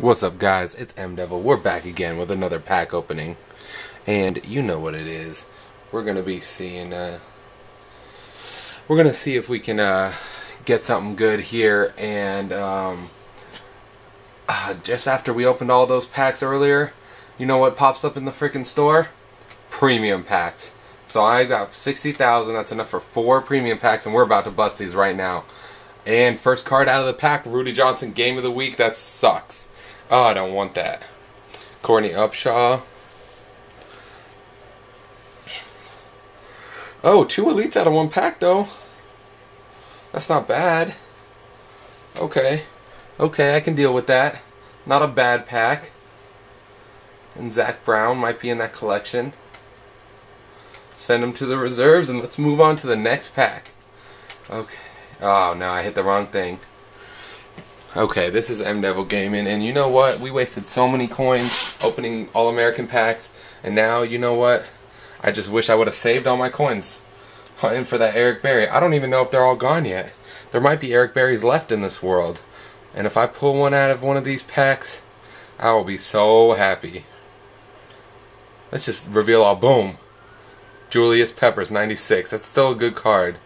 What's up guys, it's M-Devil. We're back again with another pack opening. And you know what it is. We're to be seeing, uh, we're to see if we can uh, get something good here. And um, uh, just after we opened all those packs earlier, you know what pops up in the freaking store? Premium packs. So I got 60,000, that's enough for four premium packs and we're about to bust these right now. And first card out of the pack, Rudi Johnson Game of the Week, that sucks. Oh, I don't want that. Courtney Upshaw. Oh, two elites out of one pack, though. That's not bad. Okay. Okay, I can deal with that. Not a bad pack. And Zach Brown might be in that collection. Send him to the reserves and let's move on to the next pack. Okay. Oh, no, I hit the wrong thing. Okay, this is M-Devil Gaming, and you know what? We wasted so many coins opening All-American packs, and now, you know what? I just wish I would have saved all my coins hunting for that Eric Berry. I don't even know if they're all gone yet. There might be Eric Berries left in this world. And if I pull one out of one of these packs, I will be so happy. Let's just reveal all. Boom. Julius Peppers, 96. That's still a good card.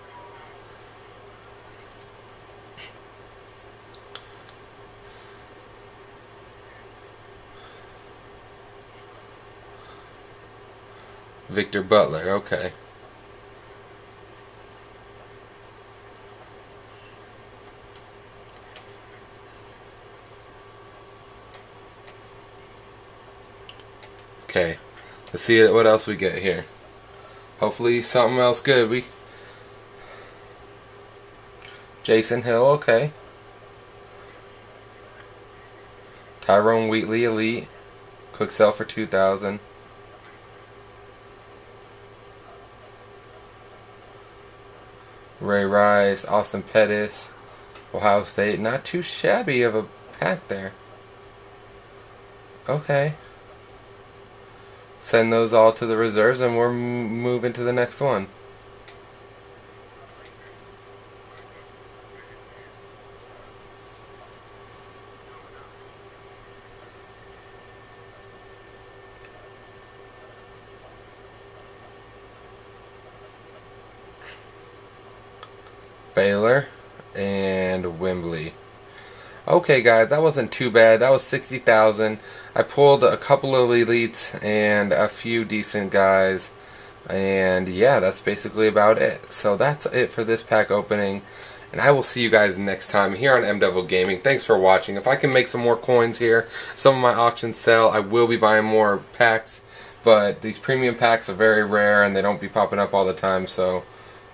Victor Butler, okay. Okay, let's see what else we get here. Hopefully something else good. We Jason Hill, okay. Tyrone Wheatley, Elite. Quick sell for 2000 Ray Rice, Austin Pettis, Ohio State. Not too shabby of a pack there. Okay. Send those all to the reserves and we're moving to the next one. Baylor, and Wembley. Okay, guys, that wasn't too bad. That was 60,000. I pulled a couple of elites and a few decent guys. And yeah, that's basically about it. So that's it for this pack opening. And I will see you guys next time here on M-Devil Gaming. Thanks for watching. If I can make some more coins here, if some of my auctions sell, I will be buying more packs. But these premium packs are very rare and they don't be popping up all the time. So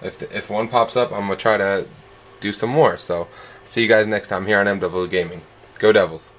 if the, if one pops up, I'm gonna try to do some more. So see you guys next time here on M Devil Gaming. Go Devils!